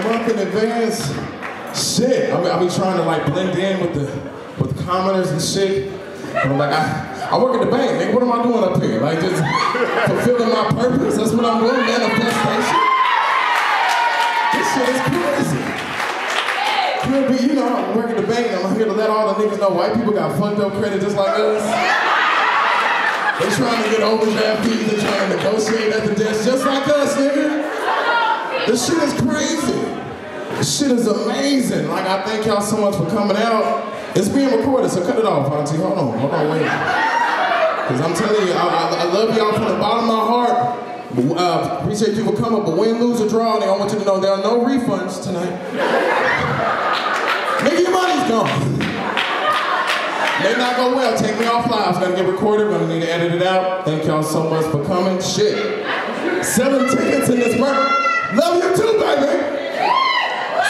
a month in advance. Shit, I mean, I be trying to like blend in with the with the commoners and shit. And I'm like, I, I work at the bank, nigga. What am I doing up here? Like just fulfilling my purpose. That's what I'm doing, manifestation. This shit is crazy. Could be, you know, I work at the bank I'm here to let all the niggas know white people got fucked up credit just like us. They trying to get overdraft fees, they trying to negotiate at the desk just like us, nigga. This shit is crazy. This shit is amazing. Like, I thank y'all so much for coming out. It's being recorded, so cut it off, Auntie. Hold on, hold on, wait. Because I'm telling you, I, I, I, love y'all from the bottom of my heart. Uh, appreciate you for coming, but win, lose, or draw, and I want you to know there are no refunds tonight. Nigga, your money's gone. May not go well. Take me off live. It's gonna get recorded. We're gonna need to edit it out. Thank y'all so much for coming. Shit. Seven tickets in this merch. Love you too, baby.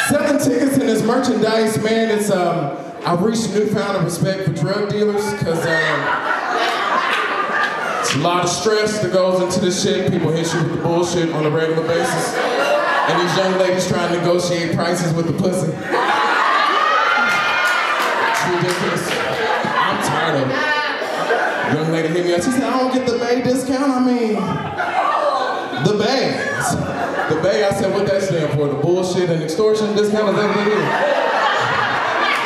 Seven tickets in this merchandise, man. It's um. I've reached newfound respect for drug dealers because um, it's a lot of stress that goes into this shit. People hit you with the bullshit on a regular basis. And these young ladies trying to negotiate prices with the pussy. It's ridiculous. I'm tired of it. Young lady hit me up. She said, I don't get the Bay discount. I mean, the Bay. The Bay, I said, what that stand for? The bullshit and extortion discount? Is that what it is?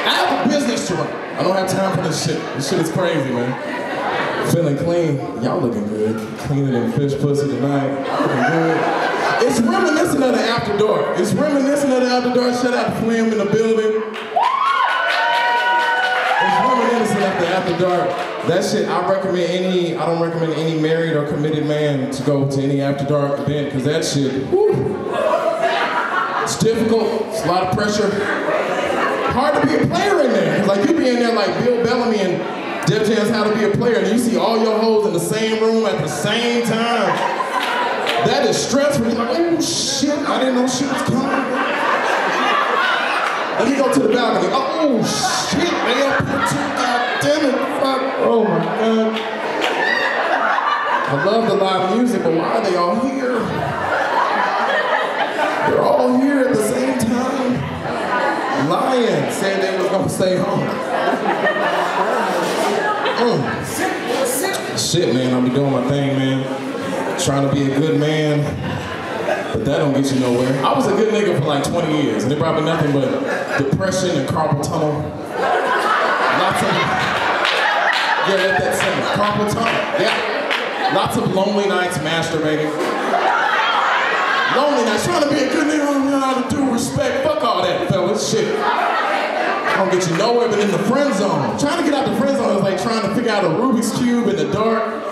I have a business to run. I don't have time for this shit. This shit is crazy, man. Feeling clean. Y'all looking good. Cleaner than fish pussy tonight. Looking good. It's reminiscent of the after dark. It's reminiscent of the after dark. Shout out to Flim in the building. The dark. That shit, I recommend any, I don't recommend any married or committed man to go to any after dark event, because that shit, whew, it's difficult, it's a lot of pressure. Hard to be a player in there, like you be in there like Bill Bellamy and Def Jam's How to Be a Player, and you see all your hoes in the same room at the same time. That is stressful. You're like, oh shit, I didn't know she was coming. Let me go to the balcony. Oh shit, man, too. God damn it, fuck. Oh my god. I love the live music, but why are they all here? They're all here at the same time. Lion said they was gonna stay home. Mm. Shit, man, I be doing my thing, man. Trying to be a good man. But that don't get you nowhere. I was a good nigga for like 20 years, and it brought me nothing but depression and carpal tunnel. Lots of, yeah, that sing. Carpal tunnel, yeah. Lots of lonely nights masturbating. Lonely nights, trying to be a good nigga, don't know how to do respect. Fuck all that, fellas, shit. I don't get you nowhere but in the friend zone. Trying to get out the friend zone is like trying to figure out a Rubik's Cube in the dark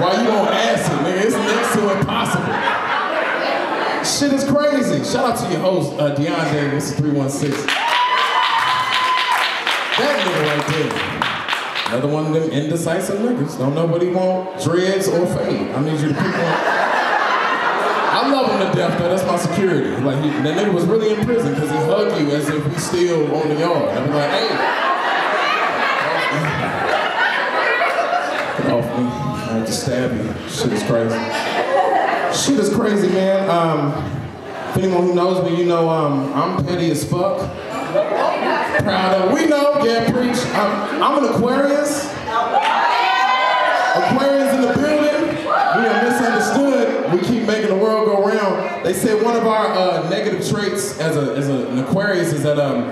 while you on acid, nigga. It's next to impossible. Shit is crazy. Shout out to your host, uh, Deion Davis, 316. That nigga right there. Another one of them indecisive niggas. Don't he want, dreads or fade. I need you to pick one. I love him to death, though. That's my security. Like, he, that nigga was really in prison because he hugged you as if we still on the yard. I was like, hey. Get off me. I have to stab you. Shit is crazy. Shit is crazy, man. Um, if anyone who knows me, you know um, I'm petty as fuck. Proud of. We know, yeah, preach. I'm, I'm an Aquarius. Aquarius in the building. We are misunderstood. We keep making the world go round. They say one of our uh, negative traits as, a, as a, an Aquarius is that um,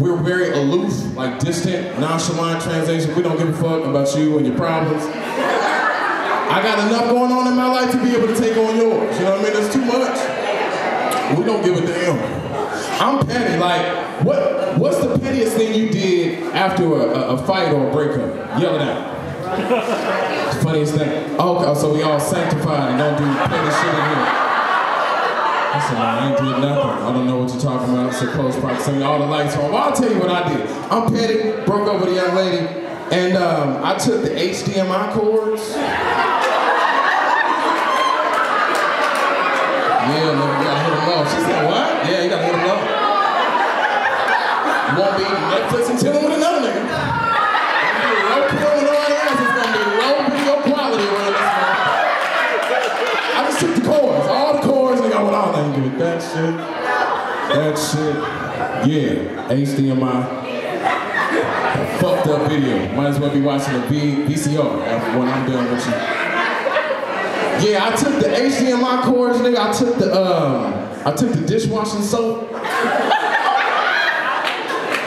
we're very aloof, like distant, nonchalant translation. We don't give a fuck about you and your problems. I got enough going on in my life to be able to take on yours. You know what I mean? It's too much. We don't give a damn. I'm petty. Like, what? What's the pettiest thing you did after a, a, a fight or a breakup? Yell it out. Funniest thing. Oh, okay, so we all sanctified and don't do petty shit in here. I said, I ain't did nothing. I don't know what you're talking about. So close proximity. All the lights on. I'll tell you what I did. I'm petty. Broke up with a young lady. And um, I took the HDMI cords. Yeah, man, you gotta hit them low. She said, what? Yeah, you gotta hit. Won't be Netflix and chilling with another nigga. I just took the cords, all the. I went all that good. That shit. That shit. Yeah. HDMI. Fucked up video. Might as well be watching the v- VCR after when I'm done with you. Yeah, I took the HDMI cords, nigga. I took the um, I took the dishwashing soap.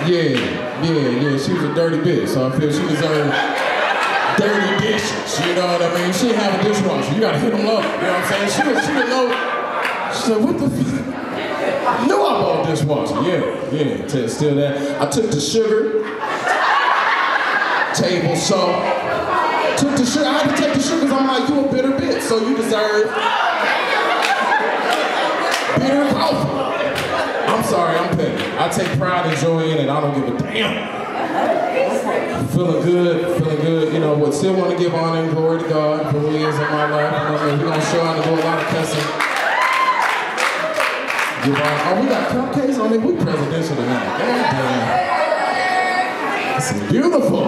Yeah, yeah, yeah. She was a dirty bitch, so I feel she deserved dirty dishes. You know what I mean? She didn't have a dishwasher. You gotta hit them up. You know what I'm saying? She was, she didn't know. She said, "What the?" F-? Knew I bought a dishwasher. Yeah, yeah. T- Still that. I took the sugar, table salt. Took the sugar. I had to take the sugar because I'm like, you a bitter bitch, so you deserve bitter coffee. I'm sorry, I'm petty. I take pride and joy in it. I don't give a damn. Feeling good, feeling good. You know, what? Still want to give honor and glory to God for who He is in my life. You know, I mean? we're gonna show out and do a lot of cussing. Give honor. Oh, we got cupcakes on it. We presidential tonight. Damn. This is beautiful.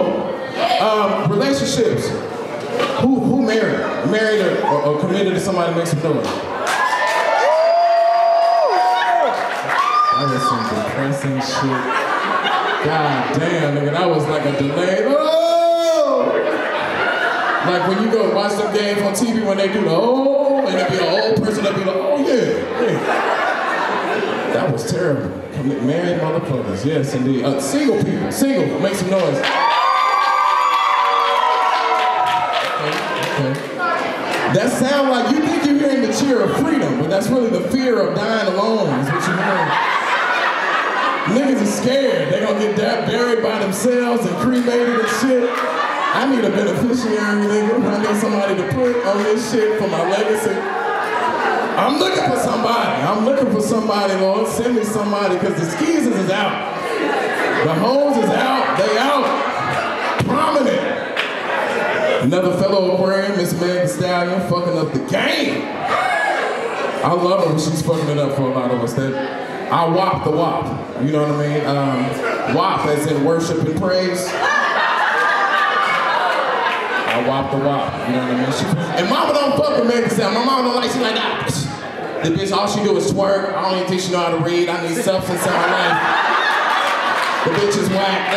Um, relationships. Who who married? Married or, or, or committed to somebody makes some noise. That was some shit. God damn, nigga, that was like a delay. Oh! Like when you go watch some games on TV when they do the oh, and it be an old person that be like, oh yeah, yeah. That was terrible. Married motherfuckers, yes indeed. Uh, single people, single, make some noise. Okay, okay. That sound like you think you're hearing the cheer of freedom, but that's really the fear of dying alone, is what you're hearing. Niggas are scared. They gonna get that buried by themselves and cremated and shit. I need a beneficiary, nigga. I need somebody to put on this shit for my legacy. I'm looking for somebody. I'm looking for somebody, Lord. Send me somebody, because the skeezers is out. The hoes is out. They out. Prominent. Another fellow Aquarian, Miss Meg Stallion, fucking up the game. I love her she's fucking it up for a lot of us. That I wop the wop. You know what I mean? Um, wop as in worship and praise. I wop the wop. You know what I mean? She, and mama don't fuck with Thee Stallion. My mama don't like she like that. The bitch, all she do is twerk. I don't even think she know how to read. I need substance in my life. The bitch is whack.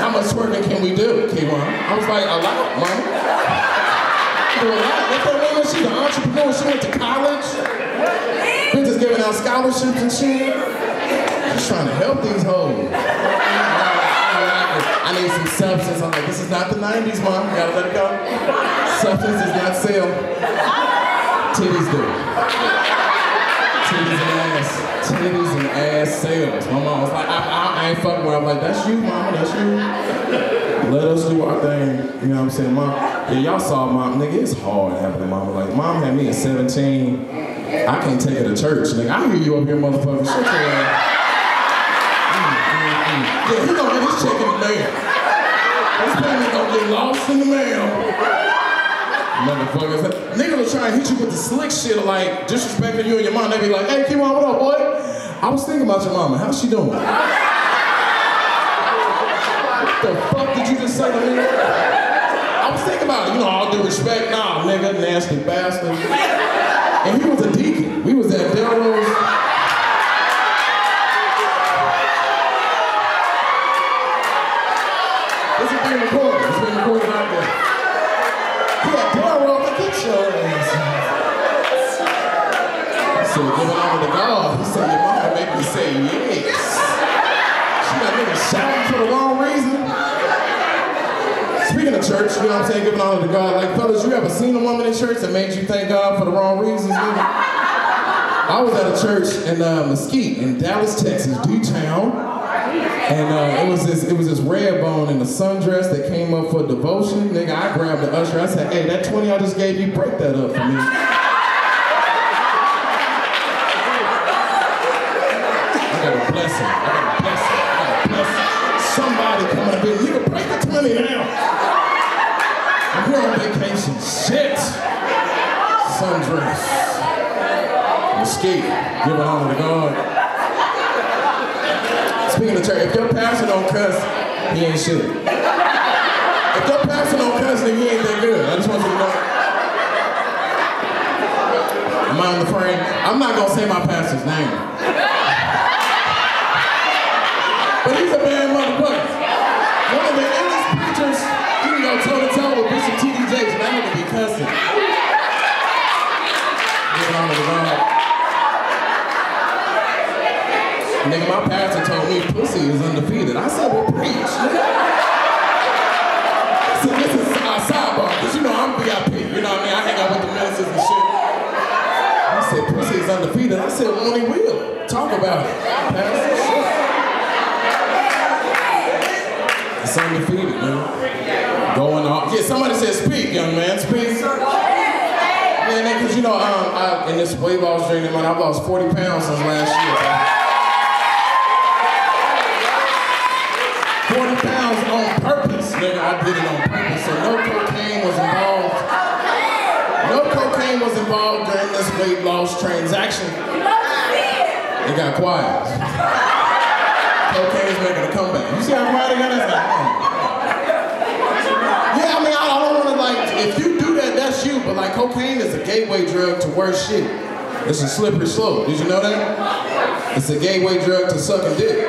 How much twerking can we do, Kevon? I was like, a lot, mama. A lot. Let that woman, she's an entrepreneur. She went to college. Bitches giving out scholarships and shit. Just trying to help these hoes. I need some substance. I'm like, this is not the 90s, mom. You gotta let it go. Substance does not sell. Titties do. Titties and ass. Titties and ass sales. My mom was like, I, I, I ain't fucking with her. I'm like, that's you, mama, that's you. Let us do our thing. You know what I'm saying? Mom, yeah, y'all saw mom. Nigga, it's hard having a mama. Like, mom had me at 17. I can't take her to church. Nigga, I hear you up here, motherfucker. Shut your ass. Yeah, he gonna get his check in the mail. This payment gonna get lost in the mail. Motherfuckers. Niggas will try and hit you with the slick shit like disrespecting you and your mom. They be like, hey, Ke'Juan, what up, boy? I was thinking about your mama. How's she doing? What the fuck did you just say to me? I was thinking about it. You know, all due respect. Nah, nigga, nasty bastard. And he was a deacon. We was at Delrose. This is being recorded. It's being recorded out there. He at Delrose. Like, get your ass. Give it honor to God. He said, your mama make me say yes. She got niggas shouting for the wrong reason. Speaking of church, you know what I'm saying, giving honor to God. Like, fellas, you ever seen a woman in church that made you thank God for the wrong reasons? I was at a church in uh, Mesquite in Dallas, Texas, D-town. And uh, it was this it was this red bone in a sundress that came up for devotion. Nigga, I grabbed the usher. I said, hey, that 20 I just gave you, break that up for me. I got a blessing. I got a blessing. I got a blessing. Somebody coming up here. Nigga, break the 20 now. Sundress. Escape. Give honor to God. Speaking of church, if your pastor don't cuss, he ain't shit. If your pastor don't cuss, then he ain't that good. I just want you to know. Am I on the frame? I'm not gonna say my pastor's name. But he's a bad motherfucker. One of the illest preachers, you can go toe to toe with Bishop T.D. Jakes, and that nigga be cussing. Giving honor to God. Nigga, my pastor told me pussy is undefeated. I said, well, preach, said, this is a sidebar, because you know I'm VIP. You know what I mean? I hang out with the ministers and shit. I said, pussy is undefeated. I said, well, will. Talk about it. Pastor. It's undefeated, man. Going off. Yeah, somebody said speak, young man, speak. Yeah, because you know, um, I, in this weight loss journey, man, I've lost 40 pounds since last year. Loss transaction. It got quiet. Cocaine's making a comeback. You see how quiet it got? It's like, oh. Yeah, I mean, I don't want to like, if you do that, that's you. But like, cocaine is a gateway drug to worse shit. It's a slippery slope. Did you know that? It's a gateway drug to sucking dick.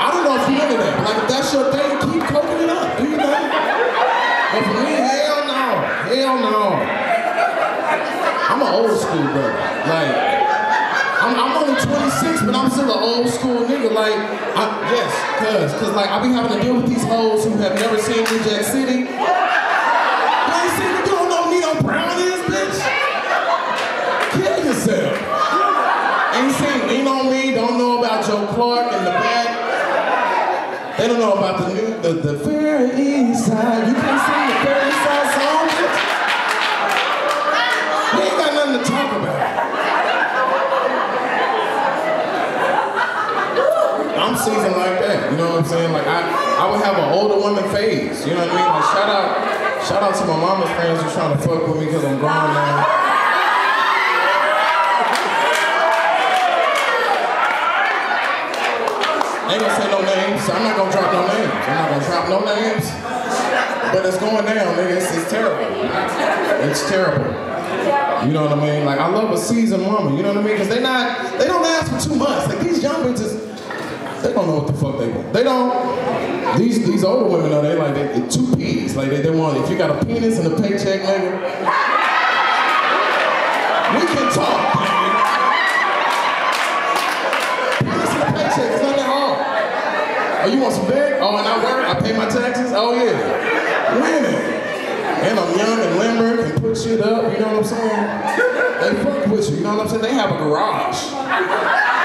I don't know if you into that. but Like, if that's your thing, keep coking it up. Do you know? But for me, hell no. Hell no. I'm an old school brother. Like, I'm, I'm only 26, but I'm still an old school nigga. Like, I, yes, cuz, cuz like I be having to deal with these hoes who have never seen New Jack City. Don't know Nino Brown is, bitch. Kill yourself. Ain't seen Me, don't know about Joe Clark in the back. They don't know about the new, the, the Fair East Side. You can't sing the Fair East Side song, bitch. We ain't got nothing to talk about. I'm seasoned like that, you know what I'm saying? Like I, would have an older woman phase, you know what I mean? Like shout out, shout out to my mama's friends who trying to fuck with me because I'm grown now. Ain't gonna say no names. So I'm not gonna drop no names. I'm not gonna drop no names. But it's going down, nigga. It's, it's terrible. It's terrible. You know what I mean? Like I love a seasoned woman. You know what I mean? Because they not, they don't last for two months. Like these young bitches, they don't know what the fuck they want. They don't. These these older women though, they like they, they two P's. Like they, they want if you got a penis and a paycheck, nigga. We can talk. Penis and paycheck, it's not that hard. Oh, you want some bag? Oh, and I work, I pay my taxes? Oh yeah. Winning. And I'm young and limber, can put shit up, you know what I'm saying? They fuck with you, you know what I'm saying? They have a garage.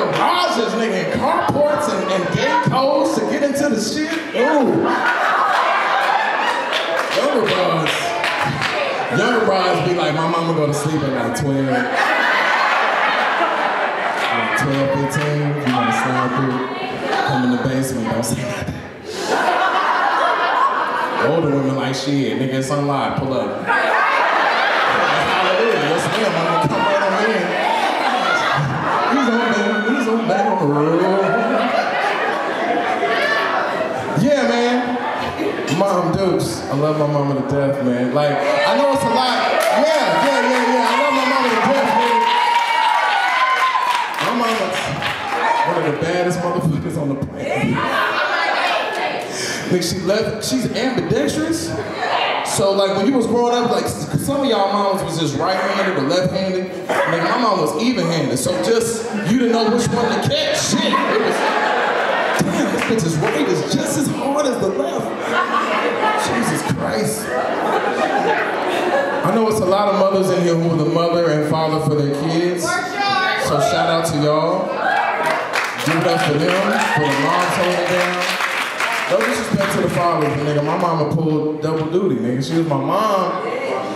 Garages, nigga, and carports and, and gate codes to get into the shit. Ooh. Younger bras. Younger bras be like, my mama go to sleep at like 12. Like 12, 15, you wanna slide through, come in the basement, don't say nothing. Older women like shit, nigga, it's unlocked, pull up. Hallelujah, yes ma'am, I'm gonna come right on in. He's on back, he's Yeah, man. Mom Dukes. I love my mama to death, man. Like, I know it's a lot. Yeah, yeah, yeah, yeah. I love my mama to death, man. My mama's one of the baddest motherfuckers on the planet. Like she left, she's ambidextrous. So like when you was growing up, like some of y'all moms was just right-handed or left-handed. Like my mom was even-handed. So just you didn't know which one to catch. Shit. It was damn, this bitch's right is just as hard as the left. Jesus Christ. I know it's a lot of mothers in here who are the mother and father for their kids. So shout out to y'all. Give it up for them, for the moms holding down. No disrespect to the fathers, nigga, my mama pulled double duty, nigga. She was my mom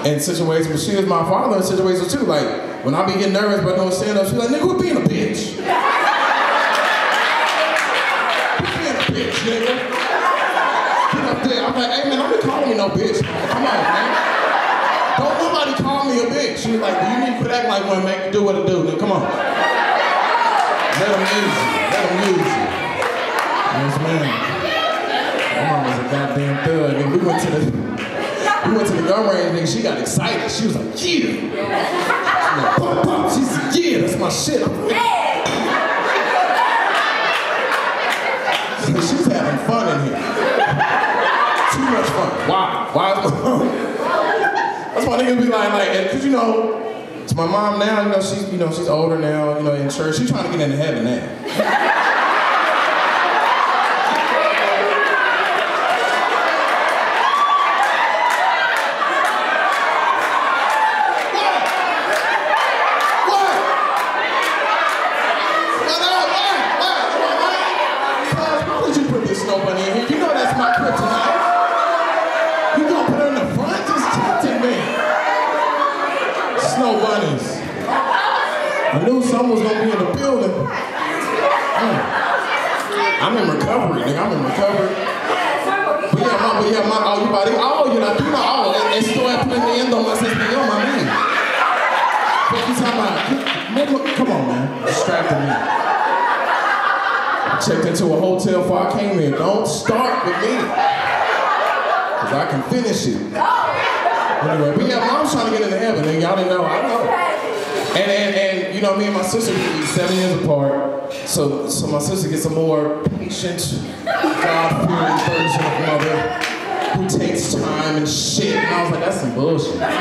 in situations, but she was my father in situations too. Like, when I be getting nervous about doing stand-up, she's like, nigga, quit being a bitch. Quit being a bitch, nigga. Get up there. I'm like, hey man, don't be calling me no bitch. Come on, man. Don't nobody call me a bitch. She was like, do you need to quit acting like one, make do what it do. Now, come on. Let them use you. Let them use you. Yes, ma'am. My mom was a goddamn thug. And we went to the we went to the gun range, nigga. She got excited. She was like, yeah. She like, pop, pop. She said, yeah, that's my shit. Like, She's having fun in here. Too much fun. Why? Why That's why niggas be like, like, cause you know, it's my mom now, you know, she's, you know, she's older now, you know, in church. She's trying to get into heaven now. checked into a hotel before I came here. Don't start with me. Because I can finish it. Anyway, but yeah, mom's trying to get into heaven, and y'all didn't know. I know. And, and, and you know, me and my sister, we seven years apart. So, so my sister gets a more patient, God-fearing version of mother who takes time and shit. And I was like, that's some bullshit. Because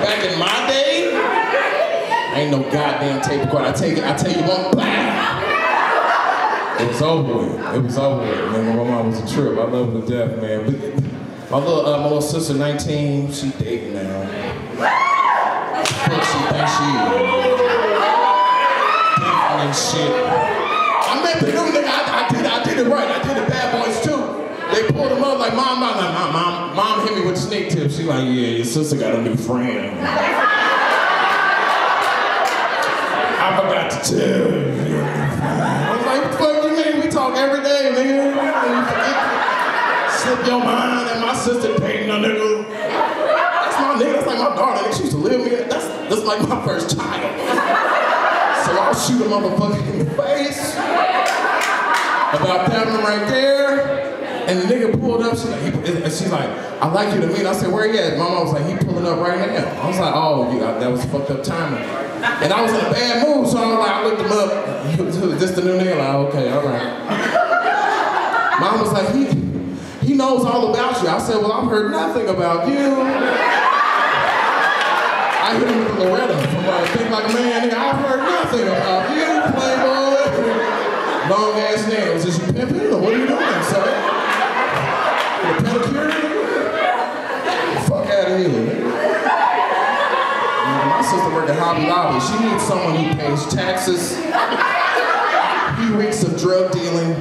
back in my day, ain't no goddamn tape recorder. I take it, I tell you one. It was over with. It was over with. Man, my mom was a trip. I love her to death, man. But my little, uh, my little sister, 19, she dating now. What she thinks she is. and shit. I met the new nigga. I, I, did, I did it right. I did the bad boys too. They pulled him up like, mom, mom, mom, mom, mom hit me with snake tips. She like, yeah, your sister got a new friend. I forgot to tell you. You every day, nigga. Slip your mind and my sister dating a nigga. That's my nigga. That's like my daughter. She used to live me. That's, that's like my first child. So I'll shoot a motherfucker in the face. About that one right there. And the nigga pulled up, she's like, he, she's like, I like you to meet. I said, where he at? My mom was like, he pulling up right now. I was like, oh, yeah, that was fucked up timing. And I was in a bad mood, so I was like, I looked him up. Just the new nigga, like, okay, all right. Mom was like, he, he knows all about you. I said, well, I've heard nothing about you. I hit him with Loretta from uh, Think Like a Man. Nigga, I've heard nothing about you, playboy. Long ass nails. Is you pimping or what are you doing, son? a pedicure? Fuck out of here. My sister worked at Hobby Lobby. She needs someone who pays taxes. He reeks of drug dealing.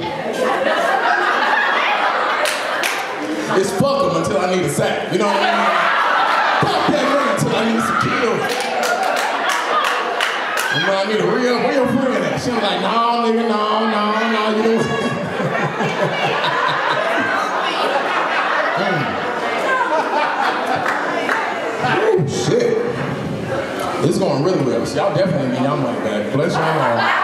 It's fuck him until I need a sack. You know what I mean? Fuck that nigga until I need some kills. You know, I need a real, real friend. She was like, no, nigga, no, no, no, you don't. Really. So y'all definitely need y'all money back. Bless y'all.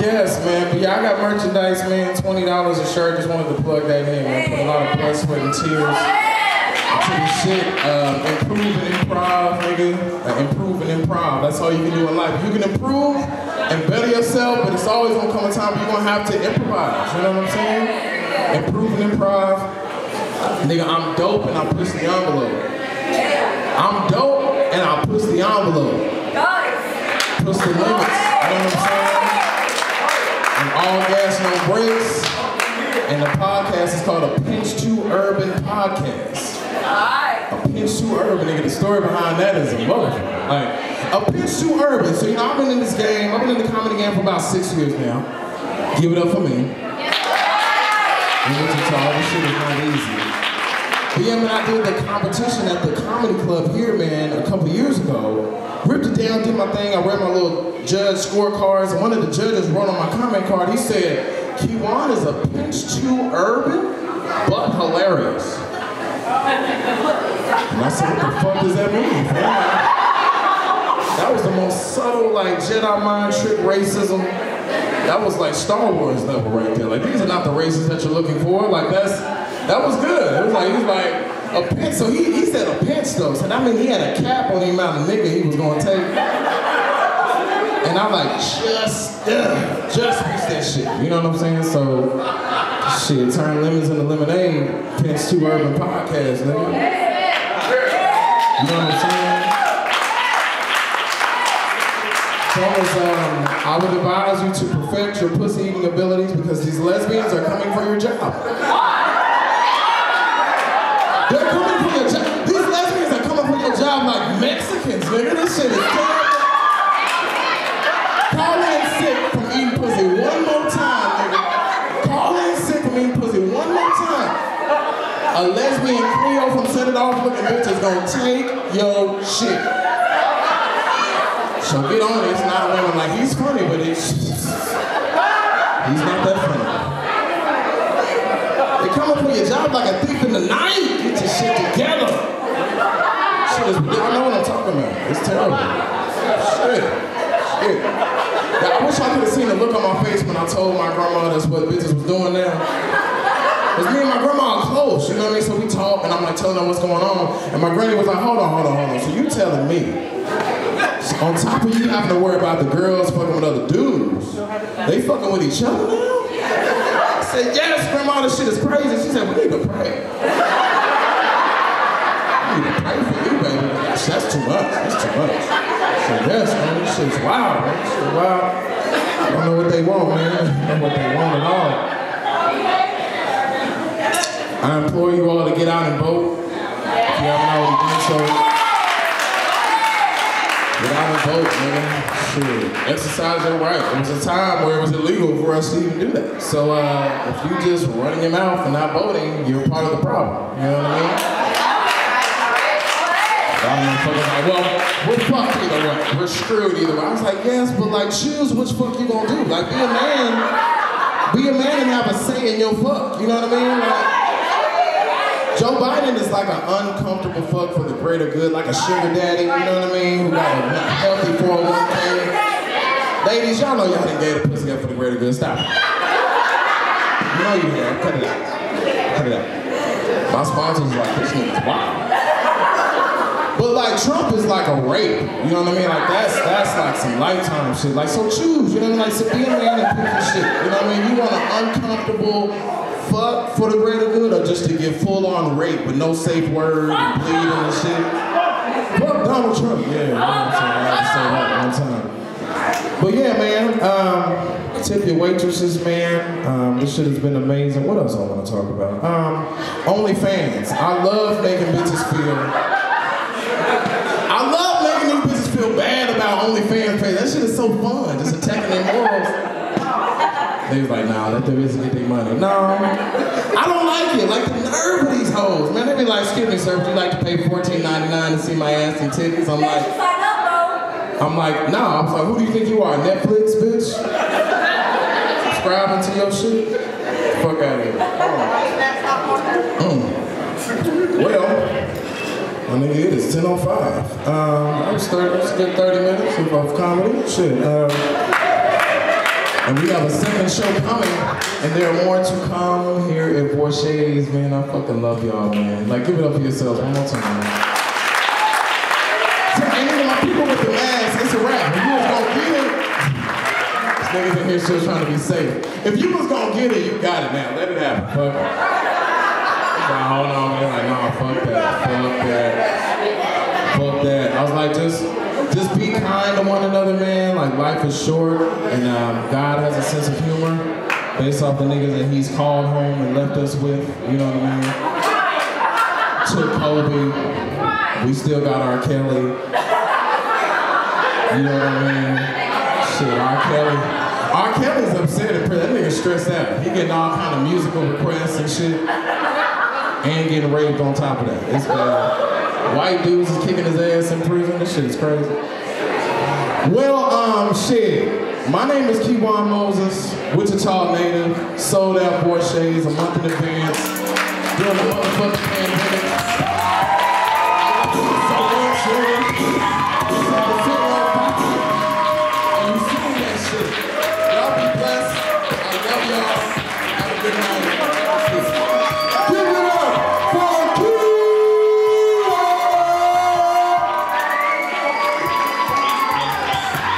Yes, man. But yeah, I got merchandise, man. $20 a shirt. Just wanted to plug that in, man. Put a lot of blood, sweat, and tears into the shit. Improve and improv, nigga. Uh, improv. That's all you can do in life. You can improve and better yourself, but it's always gonna come a time where you're gonna have to improvise. You know what I'm saying? Improve and improv. Nigga, I'm dope and I push the envelope. I'm dope and I push the envelope. Push the limits. You know what I'm saying? And all gas, no brakes. And the podcast is called a Pinch Too Urban Podcast. A Pinch Too Urban, nigga. The story behind that is a motherfucker. Like, a Pinch Too Urban. So, you know, I've been in this game, I've been in the comedy game for about six years now. Give it up for me. In Wichita, this shit is not easy. Yeah, man, I did the competition at the comedy club here, man, a couple years ago. Ripped it down, did my thing. I read my little judge scorecards, and one of the judges wrote on my comment card, he said, Ke'Juan is a pinch too urban, but hilarious. And I said, what the fuck does that mean? That was the most subtle, like, Jedi mind trick racism. That was like Star Wars level right there. Like, these are not the races that you're looking for. Like, that's, that was good. It was like, he was like, a pinch, so he, he said a pinch though. So that mean he had a cap on the amount of nigga he was gonna take. And I'm like, just, uh, just reach that shit. You know what I'm saying? So, shit, turn lemons into lemonade, Pinch Too Urban podcasts, nigga. You know what I'm saying? Thomas, um, I would advise you to perfect your pussy eating abilities because these lesbians are coming for your job. They're coming for your job. These lesbians are coming for your job like Mexicans, nigga. This shit is. Call in sick from eating pussy one more time, nigga. Call in sick from eating pussy one more time. A lesbian Creole from Set It Off looking bitch is gonna take your shit. So get on it. It's not women like he's funny, but it's he's not that funny. Your job like a thief in the night. Get your shit together. Shit is, I know what I'm talking about. It's terrible. Shit. Shit. I wish I could have seen the look on my face when I told my grandma that's what bitches was doing now. Cause me and my grandma are close, you know what I mean? So we talk and I'm like telling her what's going on. And my granny was like, hold on, hold on, hold on. So you telling me on top of you having to worry about the girls fucking with other dudes, they fucking with each other now? Said, yes, grandma, this shit is crazy. She said, we need to pray. We need to pray for you, baby. That's, that's too much. That's too much. I said, yes, man, this shit's wild, man. This shit's wild. I don't know what they want, man. I don't know what they want at all. I implore you all to get out and vote. If you haven't already done so, get out and vote. Exercise your right. There was a time where it was illegal for us to even do that. So uh, if you just running your mouth and not voting, you're part of the problem. You know what I mean? Like, well, we're fucked either way. We're screwed either way. I was like, yes, but like choose which fuck you gonna do. Like be a man, be a man and have a say in your fuck. You know what I mean? Like, Joe Biden is like an uncomfortable fuck for the greater good, like a sugar daddy, you know what I mean? Who got a healthy 401k. Ladies, y'all know y'all didn't gave the pussy up for the greater good. Stop. You know you have. Cut it out. Cut it out. My sponsors like, this nigga's wild. But like Trump is like a rape. You know what I mean? Like that's that's like some lifetime shit. Like so choose, you know what I mean? Like so be a man and pick your shit. You know what I mean? You want an uncomfortable fuck for the greater good or just to get full on rape with no safe word and bleeding and shit? Fuck Donald Trump, yeah. Saying? I had to say that one time. But yeah, man, um, tip your waitresses, man. Um, this shit has been amazing. What else I want to talk about? Um, OnlyFans. I love making bitches feel. I love making these bitches feel bad about OnlyFans. That shit is so fun, just attacking their morals. They was like, nah, let the bitches get their money. No, I don't like it. Like the nerve of these hoes, man. They be like, excuse me, sir, would you like to pay $14.99 to see my ass and titties? I'm like, I'm like, nah. I was like, who do you think you are, Netflix, bitch? Subscribing to your shit? Fuck out of here. Mm. Well, I mean, it is 10.05. Um, I was 30, it's a good 30 minutes of, of comedy. Shit. Um, and we have a second show coming, and there are more to come here at Vorshay's. Man, I fucking love y'all, man. Like, give it up for yourselves one more time. To any of my people with the mask, it's a wrap. If you was gonna get it, niggas in here still trying to be safe. If you was gonna get it, you got it now. Let it happen. Fuck. Like, hold on, man. Like, nah, fuck that. Fuck that. Fuck that. I was like, just, just be kind to one another, man. Like, life is short, and um, God has a sense of humor based off the niggas that He's called home and left us with. You know what I mean? Took Kobe. We still got R. Kelly. You know what I mean? Shit, R. Kelly. R. Kelly's upset at. That nigga stressed out. He getting all kind of musical requests and shit. And getting raped on top of that. It's bad. White dudes is kicking his ass in prison. This shit is crazy. Well, um, shit. My name is Ke'Juan Moses, Wichita native, sold out Vorshay's a month in advance Doing the motherfucking pandemic.